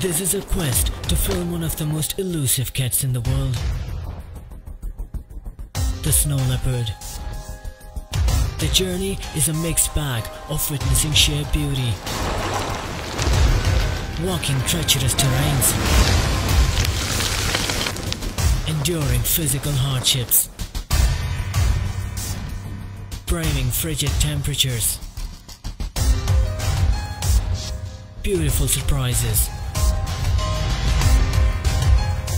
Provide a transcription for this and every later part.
This is a quest to film one of the most elusive cats in the world. The snow leopard. The journey is a mixed bag of witnessing sheer beauty, walking treacherous terrains, enduring physical hardships, braving frigid temperatures, beautiful surprises,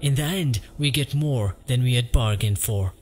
In the end, we get more than we had bargained for.